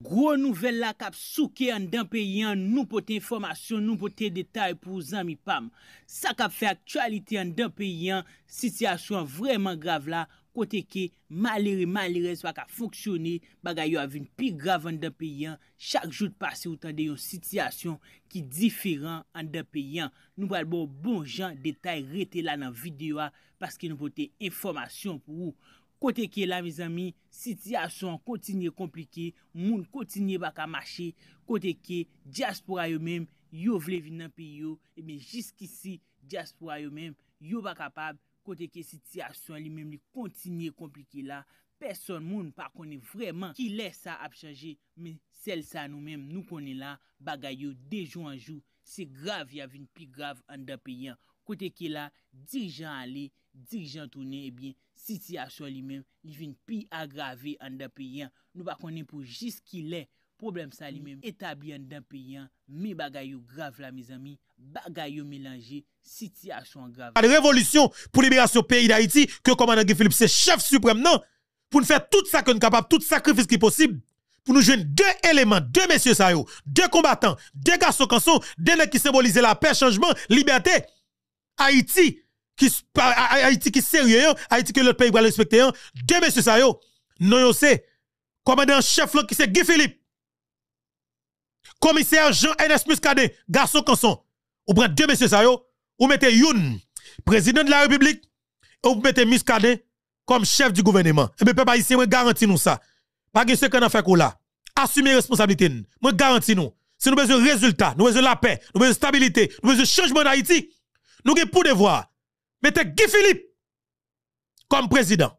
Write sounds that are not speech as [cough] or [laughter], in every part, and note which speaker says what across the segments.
Speaker 1: Gro nouvel la kap souke an dan peyan nou pote informasyon, nou pote detay pou zami pam. Sa kap fe aktualite an dan peyan, sityasyon vreman grav la, kote ke malere malere swa ka fonksyone, bagay yo avin pi grav an dan peyan, chak jout pase ou tan de yon sityasyon ki diferan an dan peyan. Nou bal bo bon jan detay rete la nan videwa, paske nou pote informasyon pou ou. Kote ke la, me zami, sityasyon kontinye komplike, moun kontinye baka mache, kote ke diaspora yo menm, yo vle vin nan pi yo, ebe men jiskisi diaspora yo menm, yo baka pab, kote ke sityasyon li menm li kontinye komplike la, person moun pa konen vreman ki lè sa ap chanje, men sel sa nou menm nou konen la, bagay yo dejou anjou, se grav ya vin pi grav an da pi yan. Kote ke la, dirijan ale, dirijan toune, ebyen, sityasyon li men, li vin pi agrave an da peyan. Nou pa konen pou jis ki le, problem sa li men, etabli an da peyan, mi bagay yo grave la, miz ami, bagay yo melange, sityasyon grave.
Speaker 2: A de revolusyon pou liberasyon peyi da iti, ke komandan Guy Philippe se chef suprem nan, pou nou fè tout sa kon kapap, tout sakrifis ki posib, pou nou jwen de eleman, de mesye sa yo, de kombatan, de gaso kanson, de ne ki symbolize la pe chanjman, liberté, Haïti, qui Haïti qui sérieux, Haïti que l'autre pays va respecter, deux messieurs ça yo, non yo c'est commandant chef qui c'est Guy Philippe. Commissaire Jean-Ernest Muscadet, garçon canson. Ou prend deux messieurs ça yo, ou mettez Youn, président de la République, ou mettez Muscadet comme chef du gouvernement. Et eh bien peuple haïtien, moi garantis nous ça. Pas que ce qu'on a fait là. Assumez responsabilité. Moi garantis nous. Si nous besoin de résultats, nous besoin de la paix, nous besoin de stabilité, nous besoin de changement d'Haïti, nous avons pour devoir mettez Guy Philippe comme président.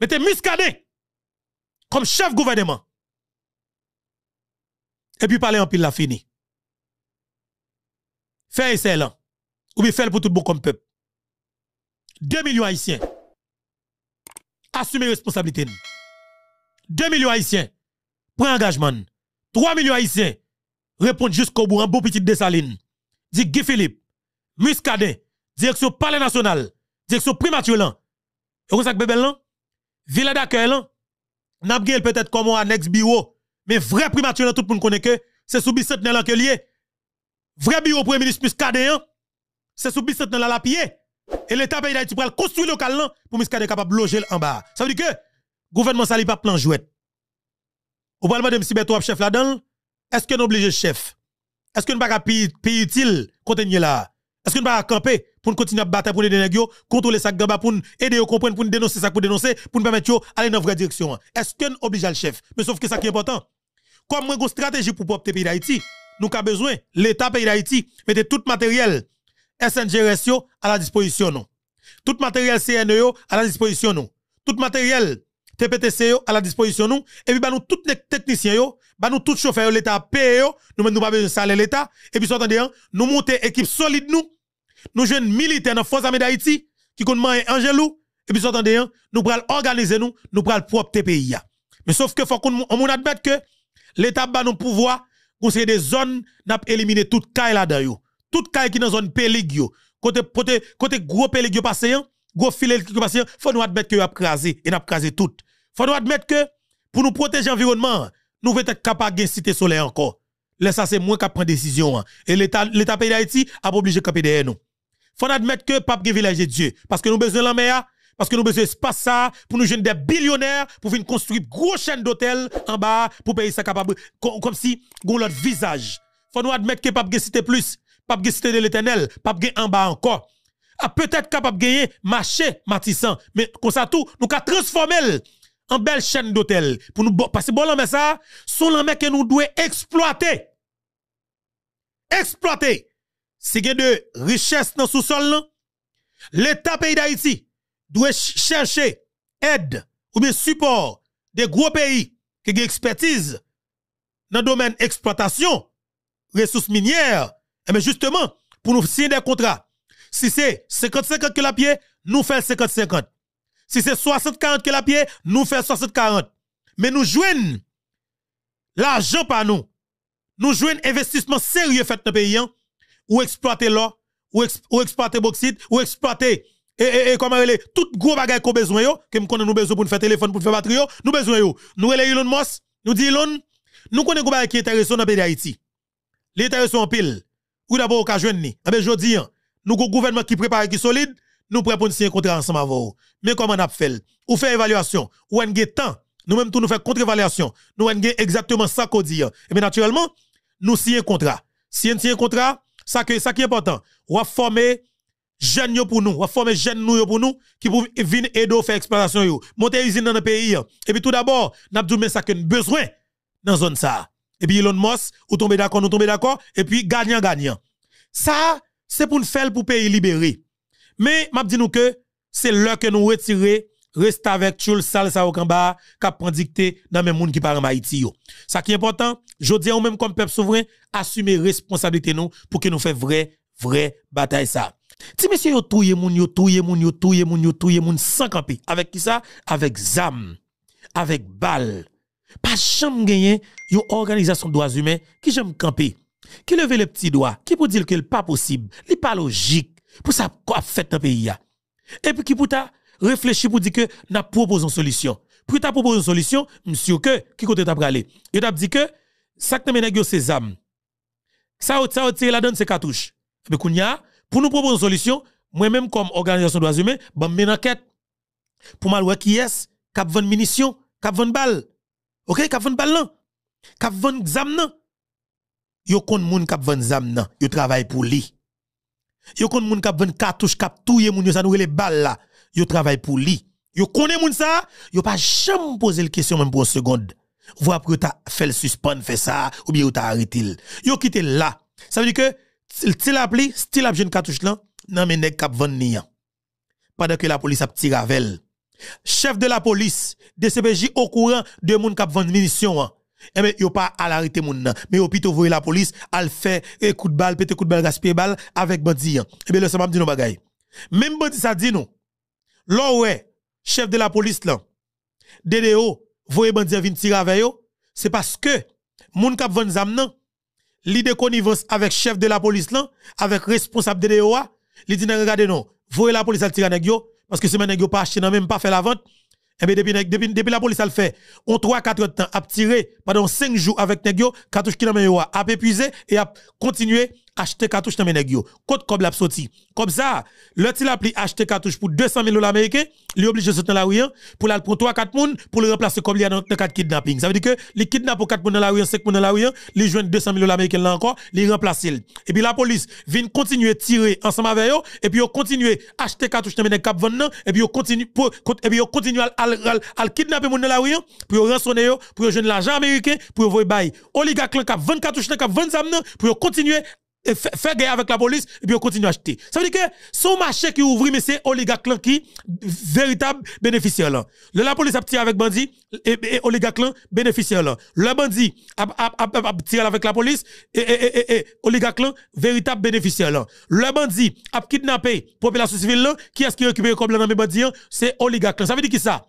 Speaker 2: Mettez Muscadet comme chef gouvernement. Et puis parler en pile la fini. Faire excellent. Ou bien faire pour tout le monde comme peuple. 2 millions haïtiens. Assumez responsabilité. 2 millions haïtiens. Prends engagement. 3 millions haïtiens. Répondent jusqu'au bout en beau petit Dessaline dit Guy Philippe, Muscadet, direction Palais National, direction Primature là. Et ça bébé là, ville d'accueil là, peut-être comme un annexe bureau, mais vrai Primature là tout le monde connaît que c'est sous bicentenaire là que lié. Vrai bureau premier ministre Muscadet c'est sous bicentenaire là la pied. Et l'État pays d'Haïti pour construire local là pour Muscadet capable de loger en bas. Ça veut dire que gouvernement ça pas plan jouet. Au parlement de M. Beto chef là-dedans, est-ce que nous oblige chef? Est-ce que nous pas pays utile contenir là? Est-ce que nous pas camper pour continuer à battre pour les nèg contrôler ça gamba pour aider à comprendre pour dénoncer ça pour dénoncer pour nous permettre aller dans la vraie direction. Est-ce que nous oblige le chef? Mais sauf que ça qui est important. Comme une stratégie pour le pays d'Haïti, nous avons besoin l'État pays d'Haïti mettre tout matériel SNG à la disposition Tout matériel CNEO à la disposition nous. Tout matériel TPTC à la disposition nous et puis bah nous tous les techniciens yo bah nous tous chauffeurs l'état paye nous nous pas besoin salaire l'état et puis attendez hein, nous monter équipe solide nous nous jeunes militaires dans force armée d'Haïti qui compte Angelou et puis attendez hein, nous pral organiser nous nous pral propre pays mais sauf que faut qu'on on admettre que l'état ba nous pouvoir conseiller des zones n'a éliminer toute caille là-dedans toute caille qui dans zone pélig côté côté côté gros pélig passé hein, gros filet qui passe faut nous admettre que a crasé et n'a crasé tout faut nous admettre que pour nous protéger l'environnement nous devons être capables de cité solaire encore. Là ça c'est moins qui prend décision hein. et l'état l'état pays d'Haïti a obligé de faut admettre que pape village de Dieu. Parce que nous besoin de parce que nous besoin d'espace ça pour nous jeunes des billionnaires pour venir construire gros chaîne d'hôtels en bas pour payer ça capable comme si gon l'autre visage. Faut nous admettre que pape cité plus. Pape cité de l'éternel. Pape en bas encore. A peut-être capable de gagner marché matissant mais comme ça nous ka transformer en belle chaîne d'hôtel pour nous que bon mais ça sont les que nous devons exploiter. Exploiter si y a de richesse dans sous-sol l'état pays d'Haïti doit chercher aide ou bien support des gros pays qui ont expertise dans le domaine exploitation ressources minières et mais justement pour nous signer des contrats si c'est 50-50 que la pied, nous faisons 50-50. Si c'est 60-40 que la pied, nous faisons 60-40. Mais nous jouons l'argent par nous. Nous jouons investissement sérieux fait dans le pays, hein. Ou exploiter l'or, ou, exploiter bauxite, ou exploiter et, et, et comment tout gros bagage qu'on besoin yo, que nous nous besoin pour faire téléphone, pour faire batterie nous besoin yo. Nous les Elon Musk, Nous disons, nous connaissons pas qui intéressant dans pays d'Haïti. Les intéressants en pile. Ou d'abord, au cas ni. Eh bien, je dis, nous avons un gouvernement qui prépare qui solide, nous prêts pour un contrat ensemble avec vous. Mais comment on a fait? Ou fait évaluation, ou on a temps, nous même tout nous faire contre-évaluation, nous avons exactement ça qu'on dit. Et eh bien, naturellement, nous signons un contrat. Si on signe un contrat, ça, qui est important, on va former jeunes pour nous, on va former jeunes nous pour nous, qui pour venir aider faire exploitation. Monter usine dans le pays. Et puis tout d'abord, nous avons ça que besoin dans zone ça. Et puis Elon Musk, ou tomber d'accord, nous tomber d'accord, et puis gagnant gagnant. Ça, c'est pour nous faire pour pays libéré. Mais m'a dit nous que c'est là que nous retirer reste avec tout sale ça au kamba qui prend dicté dans même monde qui parle en Haïti. Ça qui est important, je dis même comme peuple souverain assumer responsabilité nous pour que nous fait vrai vrai bataille ça. Si monsieur yo touye moun yo touye moun yo touye moun yo touye moun sans camper. Avec qui ça? Avec zam. Avec balle pas jamais gagner une organisation de droits humains qui j'aime camper. Qui leve les petits doigts qui pour dire que n'est pas possible n'est pas logique pour ça quoi fait dans pays et puis qui pour ta réfléchir pour dire que n'a proposé une solution. Pour ta proposer une solution monsieur que qui côté t'a aller il t'a dit que ça que nèg c'est âmes ça ça tire la donne c'est cartouche. Mais kounya pour nous proposer une solution moi même comme organisation de droits humains bon une enquête pour mal voir qui est cap vendre munitions cap vendre balles. OK? Cap vendre balles cap vendre zam nan yo kon moun cap vendre zam nan yo travaille pour lui. Yo kon moun kap ven cartouche kap touye moun yo ça nous les balles là. Yo travaille pour lui. Yo connaît moun ça, yo pas jamais poser la question même pour une seconde. Voir que t'as fait le suspend fait ça ou bien t'as arrêté. Yo quitté là. Ça veut dire que style appli, style ap jeune cartouche là, nan men nèg kap ven ni Pendant que la police a tiré avec Chef de la police, DCPJ au courant de moun kap ven munitions eh bien, yo pas à l'arrêter moun nan, mais yo plutôt la police, al fait un coup de balle, pété coup de balle, gaspiller balle avec bandi. Eh bien, le dit non bagay. Même bandi ça dit non. Ouais, chef de la police là, DDO, voyer bandi vinn tirer avec yo, c'est parce que moun kap van zam nan, li de connivence avec chef de la police là, avec responsable DDO, li dit regardez non, voyer la police al tirer avec yo, parce que c'est maintenant yo pas acheté même pas fait la vente, eh bien, depuis, depuis, depuis la police a le fait, on 3-4 temps, a tiré pendant 5 jours avec Negio, cartouche qui a épuisé et a continué acheter cartouche dans mes Côte comme l'a sorti. Comme ça, le il a pris acheter cartouche pour 200 000 dollars américains, il est obligé de sortir dans la rue hein, pour prendre 3 4 personnes pour le remplacer comme il y a dans 4 kidnapping. Ça veut dire que les kidnappe pour 4 personnes dans la rue, 5 personnes dans la rue, les joignent 200 000 dollars américains là encore, les remplacer. Et puis la police vient continuer tirer ensemble avec eux et puis ils continuer acheter cartouche dans mes cap vendre et puis ils continue pour et puis ils continue à à kidnapper monde dans la rue hein, pour rançonner pour joindre l'argent américain pour voyer bail. Oligarque cap 20 cartouches cap 20 zam pour continuer faire guerre avec la police et puis on continue à acheter. Ça veut dire que son marché qui ouvre, mais c'est oligarque qui véritable bénéficiaire là. Le la police a tiré avec bandit et, et oligarque bénéficiaire là. Le bandit a, a, tiré avec la police et, et, et, oligarque véritable bénéficiaire là. Le bandit a kidnappé population civile là, qui est-ce qui récupère comme dans mes bandits c'est oligarque Ça veut dire qui ça?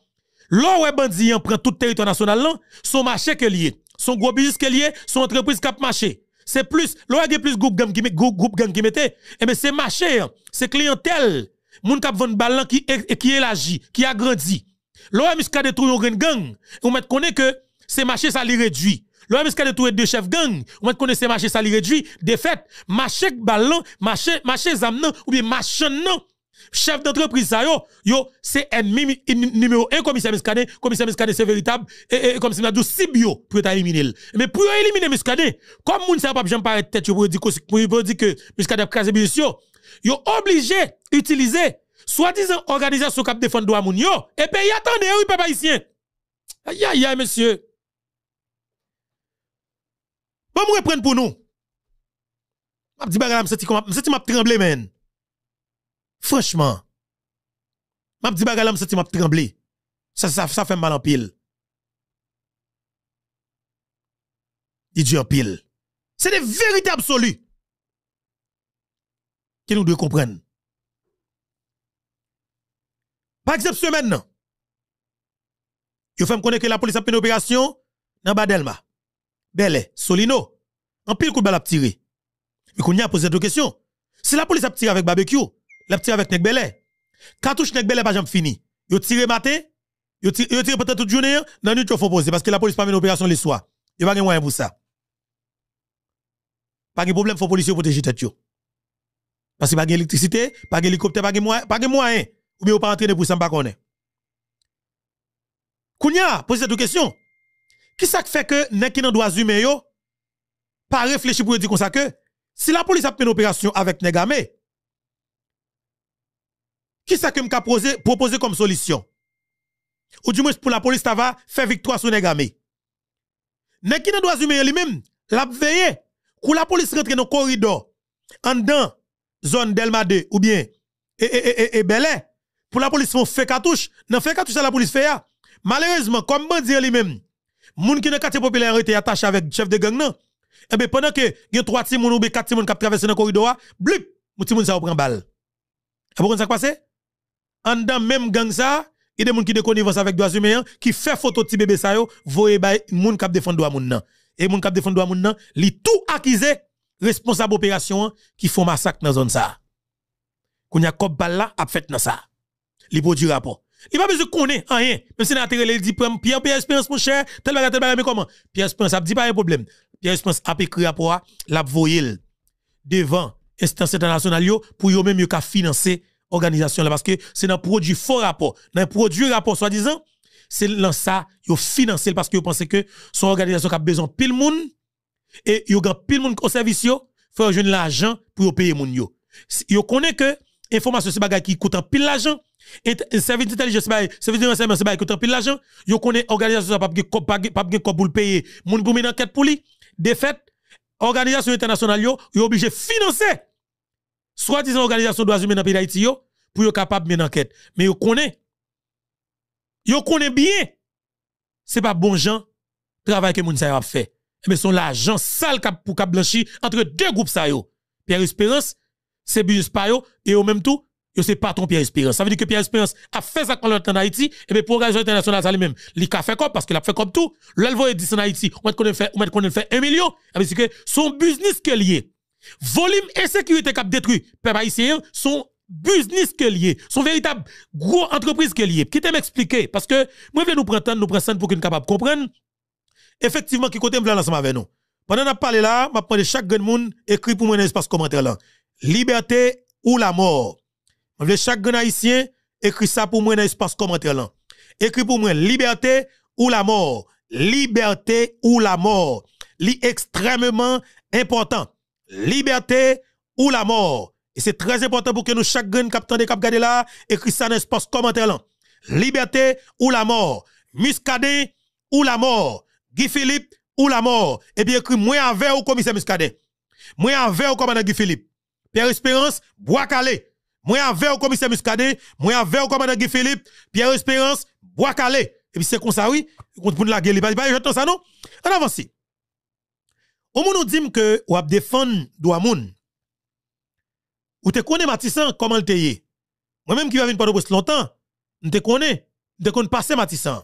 Speaker 2: Là où bandit prend tout le territoire national là, son marché que lié, son gros business que lié, son entreprise cap marché c'est plus, l'on a plus groupe gang qui groupe gang qui mettait, eh mais c'est marché, hein. c'est clientèle. Moun kap vend ballon qui qui élargi, qui a grandi. L'on a muscade tout yon gang, on met connaît que c'est marché ça li réduit. Muscade tout deux chefs gang, on met connaît c'est marché ça li réduit. De fait, marché ballon, marché marché zam ou bien marché non chef d'entreprise ça yo yo c'est ennemi numéro 1 commissaire Muscadet commissaire Muscadet c'est véritable et, comme si m'a dit Sibio pour éliminer mais pour éliminer Muscadet comme moun ça pas jamais paraître tête pour dire que Muscadet crasé yo yo obligé utiliser soi-disant organisation cap défendre droit moun yo et puis attendez oui papa ici aïe aïe aïe monsieur Bon, me reprendre pour nous. Je dis, je me sens tremblé, man. Franchement, m'a dit bagala me senti m'a tremblé. Ça, ça, ça fait mal en pile. Il dit en pile. C'est des vérités absolues que nous devons comprendre. Par exemple, semaine, fait me connaître que la police a fait une opération dans Badelma. Belle, Solino. En pile coup de balle a tiré. Mais qu'on y a posé deux questions. Si la police a tiré avec barbecue, la tiré avec Nek Belé. Cartouche Nek Belé pas jamais fini. Yo tiré matin, Yo yo tire peut-être toute journée dans nuit faut poser parce que la police pas une opération les soirs. Il pas de moyen pour ça. Pas de problème faut policier protéger tête yo. Parce que pas d'électricité, pas d'hélicoptère, pas de moyen, pas de moyen. Ou bien pas entraîner pour ça pas connaît. Kounya, pose cette question. Qui ça fait que n'est qui dans yo pas réfléchir pour dire comme ça que si la police a fait une opération avec Negame, qui ça que m'a proposé comme solution? Ou du moins pour la police ça va faire victoire sur Negame. N'est qui dans droits humains lui-même, l'a veillé. Pour la police rentre dans le corridor en dedans zone Delma 2 ou bien et et et, et pour la police font fait cartouche, non fait cartouche la police fait Malheureusement comme bandit lui-même moun qui dans quartier populaire été attaché avec chef de gang non. Eh bien pendant que y a trois petits moun ou bien quatre petits moun qui traversé dans le corridor blip moun petit moun ça prend balle. Et pourquoi ça passe en dans même gang ça il y a des moun qui de connivence avec droits humains qui fait photo de petit bébé ça yo voye bay moun qui défend droit moun nan. Et moun qui défend droit moun nan li tout accusé responsable opération qui font massacre dans zone ça. Kounya kop balle là a fait dans ça. Li produit rapport. Il pas besoin de connaître rien. Même n'a il dit Pierre Pierre Espérance mon cher, tel bagage tel bagage mais comment? Pierre Espérance ça dit pas un problème. Pierre Espérance a écrit rapport la voyelle devant instance internationale pour yo même financer organisation là parce que c'est un produit fort rapport. Dans produit rapport soi-disant, c'est dans ça yo financer parce que yo pensez que son organisation a besoin pile monde et yo gagne pile monde au service yo, faut joindre l'argent pour payer moun yo. Yo connaît que information c'est bagage qui coûte pile l'argent service d'intelligence service de renseignement c'est bail coûte pile l'argent yo connaît organisation pas pas pas pour payer moun pour une enquête pour lui de fait organisation internationale yo yo obligé financer soit disant organisation droits humains dans pays d'Haïti yo pour yo capable une enquête. Mais yo connaît. Yo connaît bien. C'est pas bon gens travail que moun a fait. Mais son l'argent sale pour cap blanchi entre deux groupes ça Pierre Espérance c'est business pa yo et au même tout yo c'est ton Pierre Espérance. Ça veut dire que Pierre Espérance a fait ça quand en Haïti et bien pour l'organisation internationale ça lui-même il a fait comme parce qu'il a fait comme tout. L'elvo est dit en Haïti on qu'on fait on fait 1 million. C'est que son business que lié volume et sécurité cap détruit peuple haïtien son business que lié son véritable gros entreprise que lié qui m'expliquer? Parce que moi je nous prendre nous prendre pour qu'on capable comprendre effectivement qui côté me ensemble avec nous pendant qu'on parlé là m'a prendre chaque grand monde écrit pour moi dans l'espace commentaire là liberté ou la mort? Veux chaque haïtien écrit ça pour moi dans l'espace commentaire là. Écrit pour moi liberté ou la mort? Liberté ou la mort? Li extrêmement important. Liberté ou la mort? Et c'est très important pour que nous, chaque grain captant de cap là, écrit ça dans l'espace commentaire là. Liberté ou la mort. Muscadet ou la mort. Guy Philippe ou la mort. Et bien écrit moi avec au commissaire Muscadet. Moi avec au commandant Guy Philippe. Pierre Espérance, Bois Calais. Moi avec au commissaire Muscadet, moi avec au commandant Guy Philippe, Pierre Espérance, Bois Calais. Et puis c'est comme ça, oui. Contre pour la gueule, pas j'entends ça, non? On avance. Moment nous dit que ou défendre droit moun. Ou te connais Matissan comment le te Moi-même qui va venir pas de longtemps, je te connais, je te connais passer Matissan.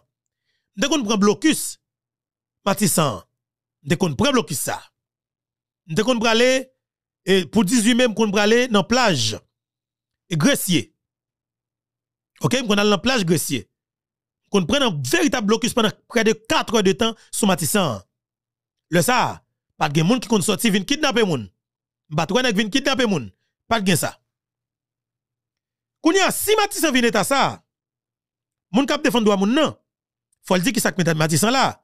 Speaker 2: Je te connais prendre blocus Matissan. Je te connais prendre blocus ça. Je te et pour 18 même qu'on aller dans plage Grecier. OK, qu'on aller dans plage Grecier. Qu'on prenne un véritable blocus pendant près de 4 heures de temps sur Matissan. Le ça, pas de monde qui kon sorti vinn kidnapper moun. Batouan vinn kidnapper moun. Pas de ça. Kounya si Matissan vinn à ça, moun kap défendre droit moun non. Faut le dire qui ça met Matissan là.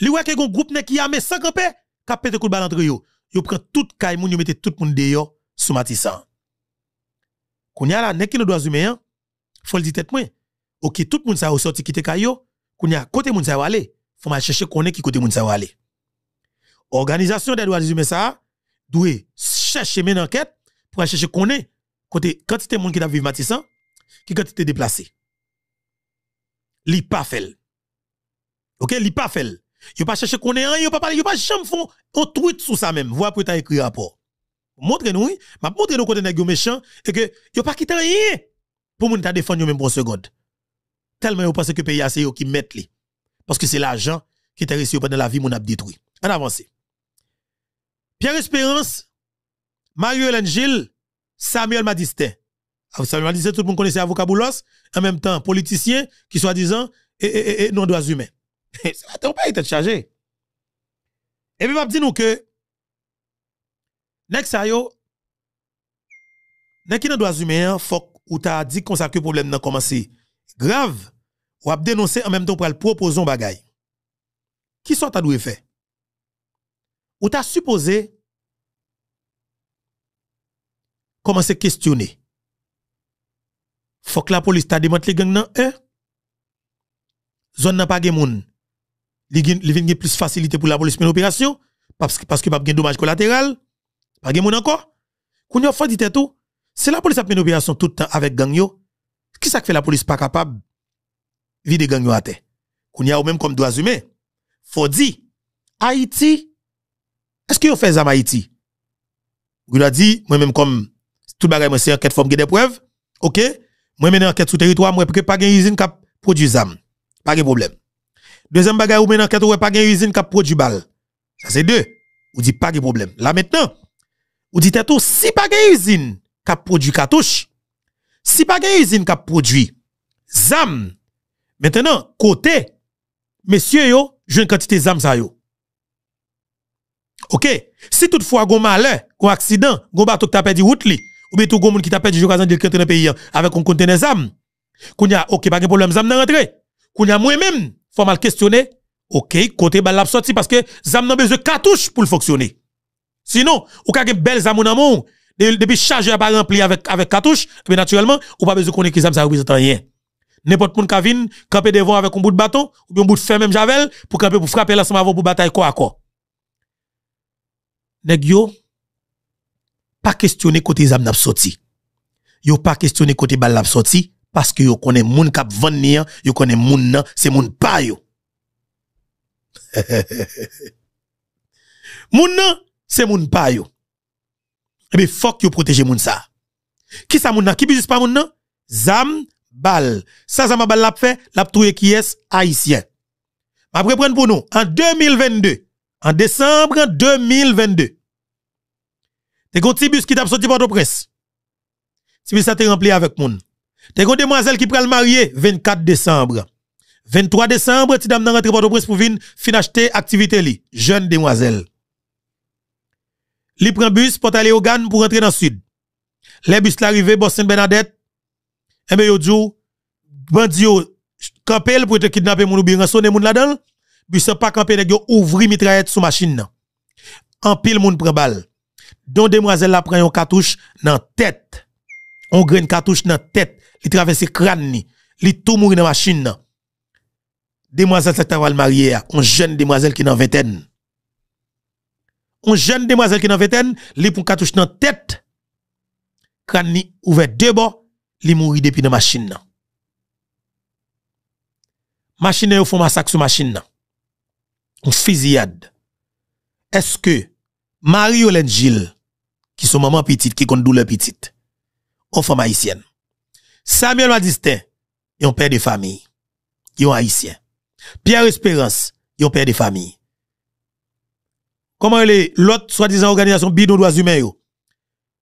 Speaker 2: Li wè que gon groupe ne qui a mais sans camper, kap pété coup de entre yo yo prend tout kay moun yo mette tout moun dehors sous matissan. Kounya la nek ki nou doit humain, faut le dire tête. OK, tout moun sa sorti quitter kay yo, kounya côté moun sa aller, faut mal chercher connaît qui côté moun sa aller. Organisation des droits humains ça doit chercher men enquête pour chercher connaît côté quantité moun qui t'a vivre matissan, qui quantité déplacé. Li pas fait. OK, li pas fait. Yo pas chercher qu'on est yo pas parler, yo pas jamais font un tweet sur ça même. Voir pour t'a écrit rapport. Montre nous, m'a montre nous côté nèg méchant et que yo pas quitté rien pour moun ta défendre même pour seconde. Tellement yo pense que pays c'est yo qui mettent li. Parce que c'est l'argent qui est resté pendant la vie mon a détruit. En avance. Pierre Espérance, Mario Gilles, Samuel Madistin. Ah, Samuel Madistin, tout le monde connaissait avocat Boulos, en même temps politicien qui soi-disant et, et, et non droits humains. C'est ton pays chargé. Et puis, m'a dit nous que, next ça yo, qui dans droits humains, faut ou t'a dit qu'on ça que problème n'a commencé grave, ou a dénoncer en même temps pour le proposer un bagay. Qui sont ta doué fait? Ou t'as supposé commencer questionner. Faut que la police t'a demandé les gangs nan, hein? Zone n'a pas gen moun. Li vient plus facilité pour la police mais l'opération parce que parce que pas gen dommage collatéral. Pas gen moun encore. Koun yo fait dit tout. C'est la police a une opération tout le temps avec gang yo. Qui ça fait la police pas capable? Vide gang yo à terre? Koun y a ou même comme droits humains. Faut dire Haïti est-ce que vous fait ça Haïti? Vous a dit moi même comme tout bagay moi c'est enquête forme des preuves. OK? Moi mène enquête sur territoire moi pas gen usine qui produit zam. Pas de problème. Deuxième bagay ou mène enquête ou pas gen usine qui produit balle. Ça c'est deux. Ou dit pas de problème. Là maintenant, ou dit tout si pas gen usine qui produit cartouche, si pas gen usine qui produit zam. Maintenant, côté messieurs yo, une quantité zam ça yo. OK, si toutefois gon malheur, gon accident, gon bateau qui t'a perdu route ou bien tout gon qui t'a perdu occasion de rentrer dans le pays avec un conteneur zam. Kounya OK, pas de problème zam nan rentre. Kounya moi même, faut mal questionner. OK, côté bal la sorti parce que zam nan besoin cartouche pour le fonctionner. Sinon, ou ka gen belle zam nan moun, depuis chargeur pas rempli avec avec cartouche, mais naturellement, ou pas besoin connaître que zam ça représente rien. N'importe moun ka vin, camper devant avec un bout de bâton ou bien un bout de fer même javel pour camper pour frapper l'ensemble avant pour bataille quoi à quoi nèg yo pas questionner côté zam n'a sorti. Yo pas questionner côté bal n'a sorti parce que yo connaît moun k'ap ni, yo connaît moun nan, c'est moun pa yo. [laughs] moun nan, c'est moun pa yo. Et bien faut yo protéger moun ça. Qui ça moun nan? Qui bizis pas moun nan? Zam bal. Ça zam bal l'a fait, l'a trouvé qui est haïtien. Après prendre pour nous en 2022 en décembre 2022. T'es un petit bus qui t'a sorti Port-au-Prince. Si bus ça rempli avec moun. T'es une demoiselle qui pral marier 24 décembre. 23 décembre, ti dame nan rentre Port-au-Prince pour venir fin acheter activité li. Jeune demoiselle. Li prend bus pour aller au Gan pour rentrer dans le sud. Les bus l'arrivée Boston Bernadette. Eh ben yo djou bandi yo campel pour te kidnapper moun ou bien rançonner moun là-dedans. Bus pas camper nèg yo ouvri mitraillette sous machine. En pile moun prend balle. Don demoiselle la prend un cartouche dans tête. On graine cartouche dans tête, li traverse crâne ni, li tout mourir dans machine nan. Demoiselle ça t'a marié, on jeune demoiselle qui dans vingtaine. On jeune demoiselle qui dans vingtaine, li pour cartouche dans tête. Crâne ni ouvert deux bords, li mourir depuis dans machine nan. Machine yo font massacre sur machine nan. On fusillade. Est-ce que Marie-Hélène Gilles, qui sont maman petite, qui compte douleur petite, on femme haïtienne. Samuel Madistin, yon père de famille, yon haïtien. Pierre Espérance, yon père de famille. Comment est? L'autre soi-disant organisation bidon droits humains yo?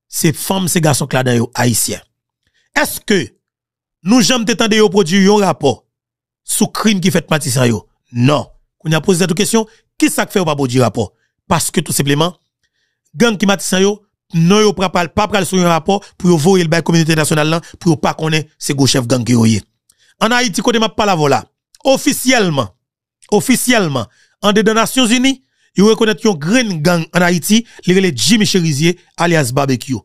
Speaker 2: C'est femmes, ces garçons là yo haïtiens. Est-ce que nous jamais t'entendre yo produire un rapport sous crime qui fait Matissan yo? Non. On a posé cette question, qui ça fait ou pas produire rapport? Parce que tout simplement, gang qui Matissan yo, non yo pas pas pral sur un rapport pour voyer le communauté nationale là pour pas connaître c'est go chef gang yo En Haïti côté m'a pas la. Officiellement, officiellement, en des Nations Unies, yo reconnaît yon green gang en Haïti, les Jimmy Cherizier alias barbecue.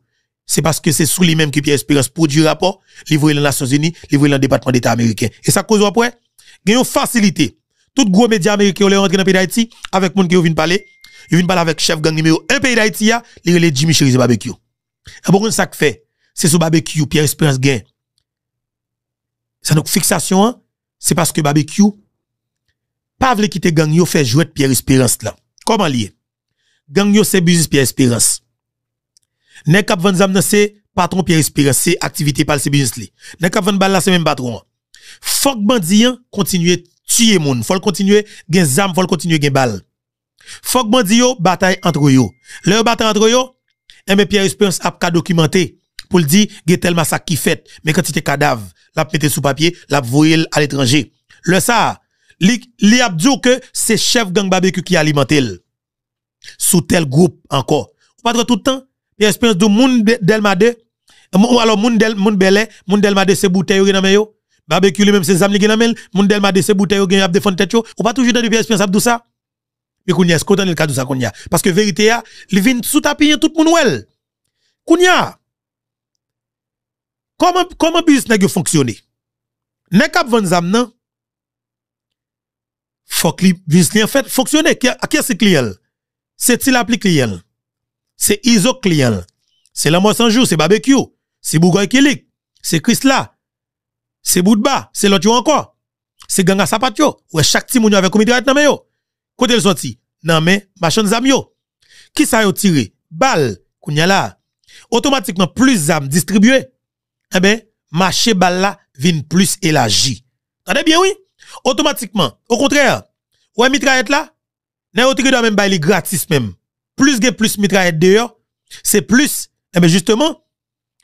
Speaker 2: C'est parce que c'est sous lui-même que Pierre Espérance produit rapport, livré les Nations Unies, livré le département d'État américain. Et ça cause après, une facilité. Tout gros média américain ont rentré dans le pays d'Haïti avec moun qui vient parler il vient parler avec chef gang numéro 1 pays d'Haïti, il est Jimmy Cherizier barbecue. Et pourquoi ça fait? C'est ce barbecue, Pierre Espérance gain. Ça donc fixation, hein? c'est parce que barbecue, pas vle quitter gang fait jouer Pierre Espérance là. Comment lié? Gang c'est business Pierre Espérance. Nek kap vend zam c'est patron Pierre Espérance, c'est activité par ce business li. Nek kap vend bal là c'est même patron. Faut que bandi continuer tuer moun, faut continuer gen zam, faut continuer gen bal. Faut que bandi yo bataille entre yo. Leur bataille entre yo, et mais Pierre Espérance a documenté pour le dire que tel massacre qui fait, mais quand c'était cadavre, l'a mettre sous papier, l'a voyer à l'étranger. Le ça, li, li a dit que c'est chef gang barbecue qui alimente sous tel groupe encore. Pas tout le temps, il y a espèce de moun delmade, ou alors moun del moun moun delmade c'est bouteille yo nan yo. Barbecue lui même c'est zam li gen moun delmade c'est bouteille yo gen ap défendre tête. Ou pas toujours dans des responsable tout ça? Mais kounya est-ce qu'on le cas de ça kounya parce que vérité a, li vinn sous tapis tout moun wel. Kounya Comment comment business yo fonctionner Nek ap vend zam nan faut que business en fait fonctionner qui qui c'est client? C'est il appli client. C'est iso client. C'est la sans jour c'est barbecue. C'est bougoy kilik c'est Chrysla c'est boudba. C'est l'autre encore. C'est ganga sapatio. Ouais chaque petit moun avec comité nan yo côté le sorti nan mais machin zam yo. Qui ça yo tiré balle kounya là automatiquement plus zam distribué eh ben marché balle là vient plus élargi. Attendez bien oui? Automatiquement au contraire. Ouais mitraillette là n'a yo tiré même baille gratis même. Plus gen plus mitraillette dehors c'est plus eh ben justement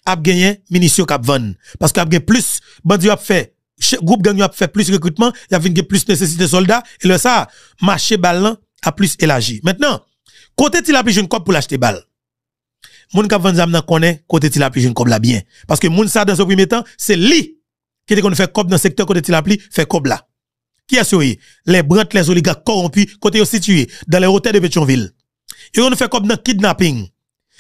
Speaker 2: a gagné munitions cap vendre parce qu'a gagné plus bandi a fait groupe gang a fait plus recrutement y a plus nécessité soldats et le ça marché balle a plus élargi maintenant côté il a plus jeune pour l'acheter balle? Moun kap vendre zam connaît côté il a plus jeune comme la bien? Parce que moun ça dans ce premier temps c'est lui qui était qu'on fait cop dans secteur côté il a plus fait cop là. Qui assuré? Les brantes les oligarques corrompus côté situé dans les hôtels de Pétionville ils ont fait comme dans kidnapping.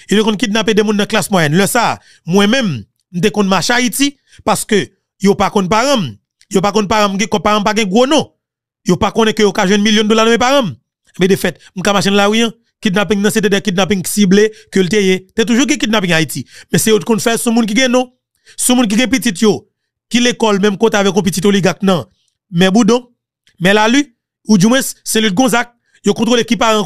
Speaker 2: Ils ont kidnappé des gens dans classe moyenne. Le ça moi même m'te kon marche Haïti parce que yo pas kon param yo pas kon param param pas gros non yo pas connaît que yo ka jeune million de dollars dans param mais de fait m'ka machin là oui kidnapping non c'était des kidnapping ciblés que le t'es t'es toujours qui kidnapping Haïti mais c'est autre qu'on fait ce monde qui gagne non? Ce monde qui gagne petit yo qui l'école même côté avec un petit oligarque non? Mais boudon mais là lui ou du moins c'est le Gonzac yo contrôle qui part en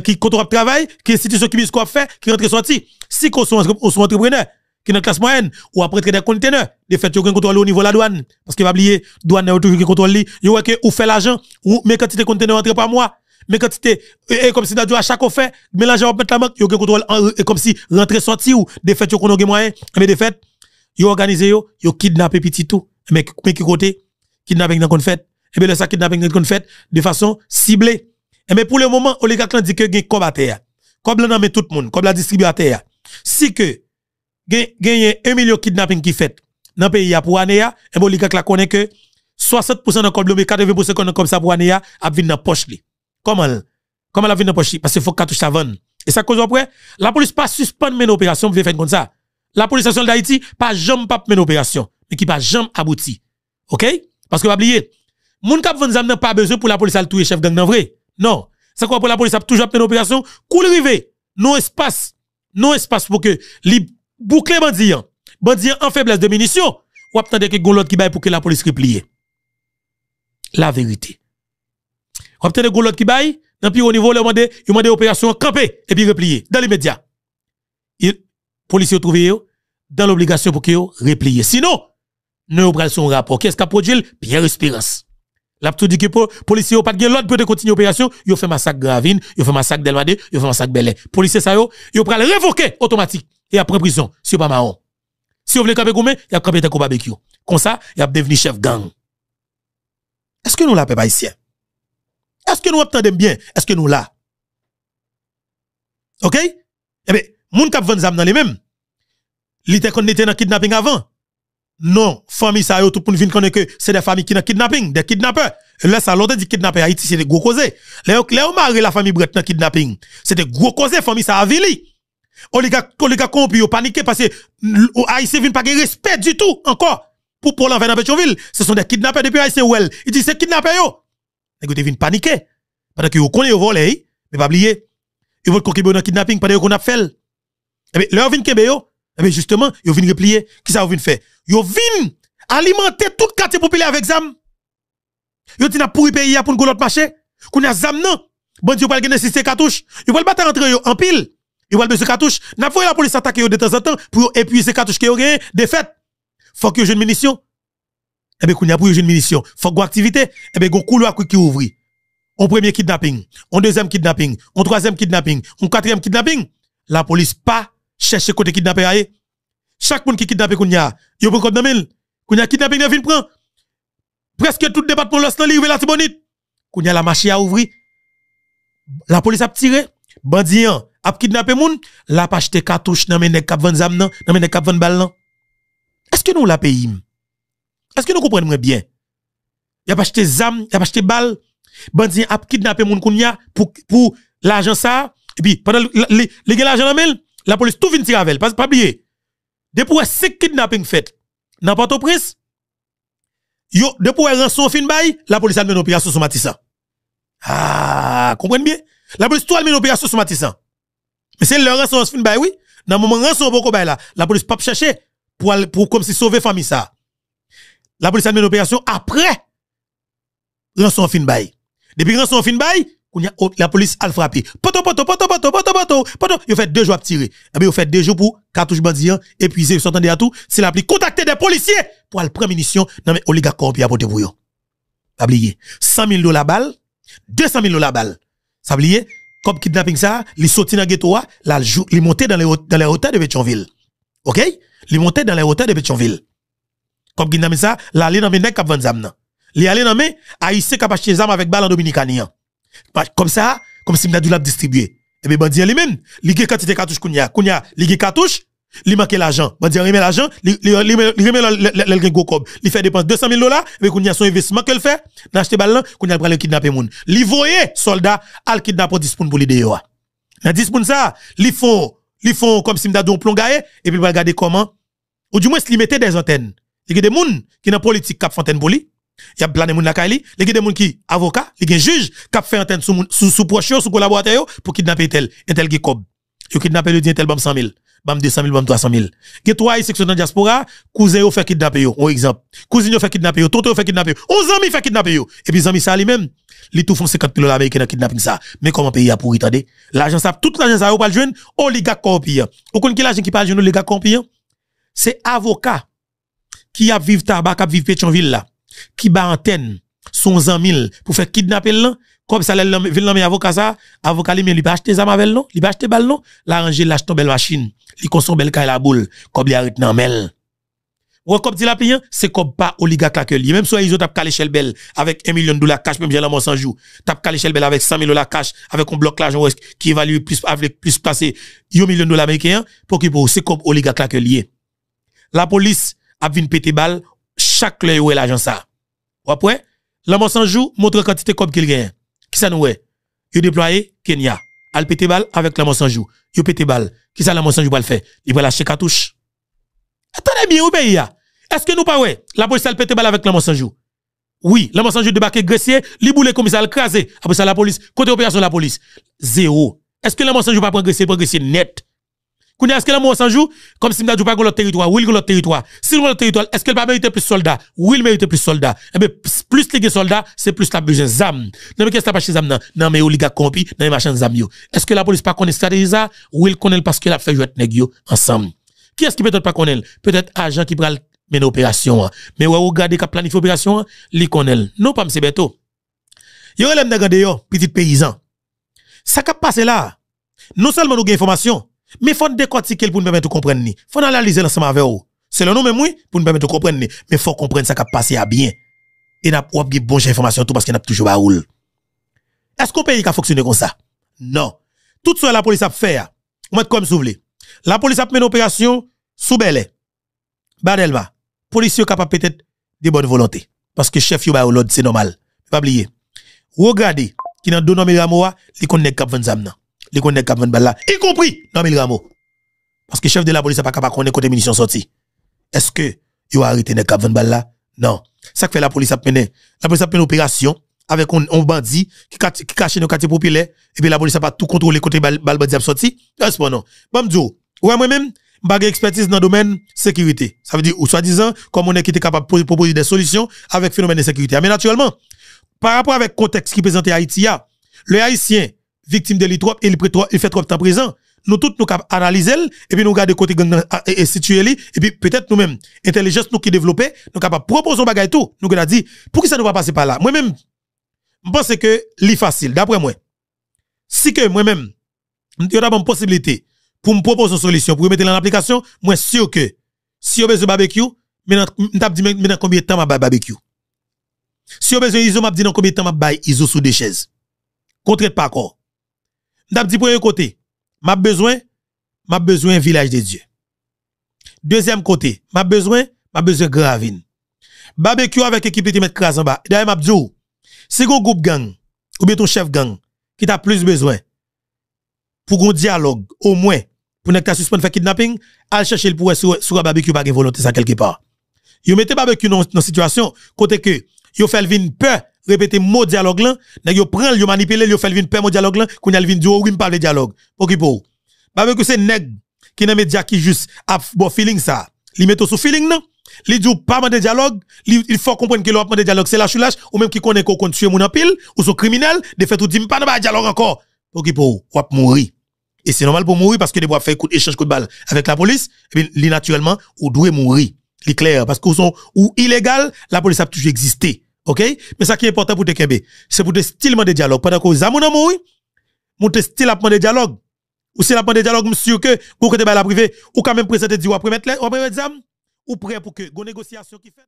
Speaker 2: qui contrôle travail, qui institution qui mise quoi fait, qui rentre sorti. Si qu'on sont entrepreneur, qui dans classe moyenne, ou après des conteneurs, de fait, yo contrôle au niveau de la douane. Parce que va oublier, douane toujours qui contrôle li. Yo que ou fait l'argent, ou mes quantités conteneurs entre par mois. Mes quantités, et comme si dans à chaque offre, mélanger en mettre la banque, yo contrôle comme si rentrer sorti ou, de fait, yo qu'on moyen, mais de fait, yo organisé yo, yo kidnappé petit tout. Mais, mais qui côté, kidnapping dans fait. Et bien, le ça kidnapping dans fait, de façon ciblée. Et eh, mais pour le moment, oligarque dit que à terre. Comme là met tout le monde, comme la terre. Si que gen 1 million kidnapping qui fait dans le pays pour année et eh, oligarque la connaît que 60% de comme 80% comme ça pour année a vinn dans poche li. Comment Comment la vinn dans poche parce qu'il faut cartouche ça vendre. Et ça cause après, la police pas suspendre une opération pour faire comme ça. La police nationale d'Haïti pas jamais pas mener opération, mais qui pas jamais abouti. OK? Parce que vous oublier, moun kap n'a pas besoin pour la police à tuer chef gang vrai? Non. C'est quoi pour la police a toujours une opération? Cool rivé. Non espace. Non espace pour que li boucler bandit. Bandit en faiblesse de munitions. Ou attendez que gon qui baille pour que la police replie. La vérité. Ou attendez gon qui baille dans puis au niveau le mandé, il mandé opération camper et puis replier dans les médias. Il policiers trouvé dans l'obligation pour que replier. Sinon, nous prenons son rapport. Qu'est-ce qu'a produit Pierre Espérance. L'a tout dit que policiers ont pas de l'autre pour continuer l'opération, ils ont fait massacre Gravine, ils ont fait massacre Delmade, ils ont fait massacre Belay. Policiers ça ils ont révoquer automatique et après prison, si pas marron. Si vous voulez camper goumé, il a camper barbecue. Comme ça, il a devenu chef gang. Est-ce que nous la pas ici? Est-ce que nous entendons bien? Est-ce que nous là? OK? Eh bien, moun kap vend zam dans les mêmes. Qu'on était dans kidnapping avant. Non, famille ça yo tout pour vinn connaît que c'est des familles qui ont kidnapping, des kidnappeurs. Là ça l'autre dit kidnapper Haïti c'est des gros causés. Là là mari la famille Brett dans kidnapping. C'est des gros causés famille ça a vili. Oliga oliga compi yo paniqué parce que Haïti vinn pas de respect du tout encore pour pour l'envers dans. Ce sont des kidnappeurs depuis Haïti well. Il dit c'est kidnappeurs yo. Écoutez vinn paniquer parce que yo connaît yo volé mais pas oublier. Ils veulent qu'on dans kidnapping pendant qu'on a fait. Eh bien, leur vinn kebe yo eh bien, justement, ils viennent replier. Qui ça viennent faire? Ils viennent alimenter tout quartier populaire avec zam. Ils dit pour pays pour nous l'autre marché. Qu'on a zam non? Bon Dieu, pas gagner 6 cartouches. Ils veulent battre entre eux en pile. Ils veulent besoin cartouches. N'a pas la police attaquer de temps en temps pour épuiser cartouches ont gagné des fêtes. Faut que une munition. Eh bien, qu'on a pour une munition. Faut que activité. Eh bien, go couloir qui ouvre. On premier kidnapping, on deuxième kidnapping, on troisième kidnapping, on quatrième kidnapping. La police pas chercher côté kidnappé aye. Chaque monde qui kidnappé kounya, yo pour comme damel. Kounya kidnappé vient prend. Presque tout département l'os nan li la tibonite. Kounya la machine a ouvri. La police a tiré. Bandi a kidnappé moun. La pa acheté cartouche nan men nek kap vend zam nan, nan men nek kap vend bal nan. Est-ce que nous la pays? Est-ce que nous comprenons bien? Y a pas acheté zam, y a pas acheté bal. Bandi a kidnappé moun kounya pour pour l'argent ça et puis pendant les les l'argent dans la police tout vient tirer avec pas pas oublier. Depuis c'est kidnapping fait dans Port-au-Prince yo depuis rançon fin bail la police a mené opération sur Matissa. Ah, comprenez bien? La police tout a mené opération sur Matissa. Mais c'est le rançon fin bail oui. Dans moment rançon beaucoup bail là, la police pas chercher pour pour comme si sauver famille ça. La police a mené opération après rançon fin bail. Depuis rançon fin bail, la police a frappé. Poto, poto, poto, poto, poto, poto, poto. Il fait deux jours à tirer. Eh bien, il fait deux jours pour cartouche bandit, épuisé, vous entendez à tout? C'est l'appli. Contacter des policiers pour aller prendre munitions dans les oligarques corrompus à porter pour eux. Pas oublier. 100 000 dollars balle, 200 000 dollars balle. Ça oublier? Comme kidnapping ça, il sorti dans le ghetto, là, il monté dans les, dans les hôtels de Pétionville. OK? Il monté dans les hôtels de Pétionville. Comme kidnapping ça, là, il dans mes nèg k'ap vendre zam nan. Li allé dans mes haïtien k'ap acheter zam avec balle en dominicanien. Comme ça, comme si m'a dû la distribuer. Et eh bien, bandit lui-même, li gen quantité cartouche kounya, kounya, li gen cartouche, li manque l'argent. Bandit remet l'argent, li li remet le gen gokob. Li fait dépense 200 000 dollars, et kounya son investissement qu'elle fait, d'acheter balle kounya pral le kidnapper moun. Li voye soldat al kidnapper 10 pounds pour l'idée yo. Dans 10 pounds ça, li font li font comme si m'a don plongaye et puis regarder comment ou du moins li mettait des antennes. Il y a des moun qui dans politique cap fontaine pour lui il y a plein de kaili, il y a des gens qui avocat, il y a juge qui fait antenne sous sous sous proche sous collaborateur pour kidnapper tel, un tel qui cob. Yo kidnapper le dit tel bam 100 000, bam 200 000, bam 300 000. Ge trois section dans diaspora, cousin yo fait kidnapper yo, exemple. Cousin yo fait kidnapper yo, tonton yo fait kidnapper yo, on zami fait kidnapper yo. Et puis zami ça lui-même, li tout font 50 dollars américains dans kidnapping ça. Mais comment payer pour attendez? L'argent ça toute l'argent ça yo pas le jeune oligarque corrompu. Ou connait qui l'argent qui pas jeune oligarque corrompu? C'est avocat qui a vivre tabac, qui a vivre Pétionville là? Qui bat antenne son 100 000 pour faire kidnapper là comme ça il vient mais avocat ça avocat lui il pas acheter ça avec non? Il pas acheter balle non? L'arranger l'acheter belle machine. Il consomme belle caille la boule comme il arrête nan mel. Ou comme dit la payant c'est comme pas oligarque là que lui. Même soit ils ont calé chez belle avec 1 million de dollars cash même j'ai la sans jour t'a calé chez belle avec 100 000 dollars cash avec un bloc l'argent qui évalue plus avec plus placé 1 million de dollars américains pour qui pour c'est comme oligarque là que lié la police a vinn péter balle chaque l'œil est l'agent ça ou après, l'homme sans joue montre quantité comme qu'il gagne. Qui ça nous est? Il déployé Kenya. Al pété balle avec l'homme sans joue. Il pété. Qui ça l'homme sans joue va le faire? Il va lâcher cartouche. Attendez bien, où pays Est-ce que nous pas ouais? La police a pété balle avec l'homme sans joue. Oui, l'homme sans joue débarqué gressier, li boule commissaire crasé. Après ça la police, côté opération la police. Zéro. Est-ce que l'homme sans joue pas prendre gressier, prendre gressier net? Kounya, est-ce que la sans joue? Comme si m'dadou pas l'autre territoire, oui, l'autre territoire. Si l'autre territoire, est-ce qu'elle va mériter plus de soldats? Oui, il mérite plus de soldats. Eh bien, plus les soldats, c'est plus la besoin zam. Non, mais qu'est-ce que pas chez zam nan? Non, mais oligarque dans les machins zam yo. Est-ce que la police pas connaît stratégie ça? Oui, il connaît parce qu'elle a fait jouer nèg ensemble. Qui est-ce qui peut-être pas connaît? Peut-être agent qui pral mener opération. Hein. Mais ouais, regardez qui planifié opération, li connaît. Non, pas m'se beto. Yo, l'aime de yo, petit paysan. Ça qui passe là. Non seulement nous avons information, mais faut décortiquer pour nous permettre de comprendre ni. Faut analyser l'ensemble avec vous. C'est le nom même oui pour nous permettre de comprendre ni. Mais faut comprendre ça qui a passé à bien. Et n'a pas de bonne information tout parce qu'il n'a toujours pas. Est-ce qu'on pays qui a fonctionné comme ça? Non. Tout ce que la police a fait, on met comme vous La police a mené une opération sous Belé. Badelma. Policier capable peut-être de bonne volonté. Parce que chef yo ba l'ordre, c'est normal. Pas oublier. Regardez, qui dans deux noms Ramoa, li connaît cap 20 zam les connaît y compris dans mille rameaux. Parce que chef de la police n'a pas capable connaître côté munitions sorti. Est-ce que a arrêté les cap balle là Non. Ça que fait la police a mené. La police a mené une opération avec un, bandit qui, cache dans le quartier populaire et puis la police a pas tout contrôlé côté balle bandit a sorti. Non Bon m'dou. Ouais moi-même Bagay expertise dans le domaine sécurité. Ça veut dire, ou soi-disant, comme on est capable de proposer des solutions avec phénomène de sécurité. Mais naturellement, par rapport avec le contexte qui présente Haïti, le Haïtien victime de l'ITROP et il fait trop de temps présent. Nous tous nous analyser et puis nous garder côté gang et situer et puis peut-être nous-mêmes intelligence nous qui développer nous capable proposer un bagage tout nous avons dit pour que ça ne va passer par là? Moi-même je pense que c'est facile d'après moi si que moi-même il y a une possibilité pour me proposer une solution pour mettre dans l'application moi sûr que si besoin de barbecue maintenant dit maintenant combien de temps ma barbecue? Si vous besoin ISO, m'a dit dans combien de temps m'a bail ISO sous des chaises? Contrainte pas encore. M'a dit premier côté, m'a besoin, m'a besoin village des dieux. Deuxième côté, m'a besoin, m'a besoin gravine. Barbecue avec équipe de mettre crasse en bas. D'ailleurs, m'a dit, si vous groupe gang, ou bien ton chef gang, qui t'a plus besoin, pour un dialogue, au moins, pour ne pas suspendre faire kidnapping, al chercher le pour sur, sur barbecue pas volonté ça quelque part. Yo mettez barbecue dans une situation, côté que, yo fait vin peur, répéter mot dialogue là, nèg yo prend, yo manipule, yo fait vin peur mot dialogue là, qu'on a vin dit, oui, parle de dialogue. Pour qui pour? Barbecue c'est nèg, qui n'a média qui juste a bon feeling ça. Li met sous feeling non? Li dit pas de dialogue, il faut comprendre que l'on de dialogue c'est la choulage ou même qui connaît qu'on compte tuer mon en ou son criminel, de fait tout dit pas de dialogue encore. Pour qui pour? Ou mourir. Et c'est normal pour mourir parce que des fois faire coup échange coup de balle avec la police, et bien, li naturellement ou doit mourir. C'est clair parce que sont ou illégal, la police a toujours existé. OK? Mais ça qui est important pour te kembe, c'est pour te style de dialogue. Pendant que zamou nan mourir, mon te style de dialogue. Ou c'est la de dialogue monsieur que que te la privé ou quand même présenter dire ou après mettre ou après zam ou prêt pour que go négociation qui fait?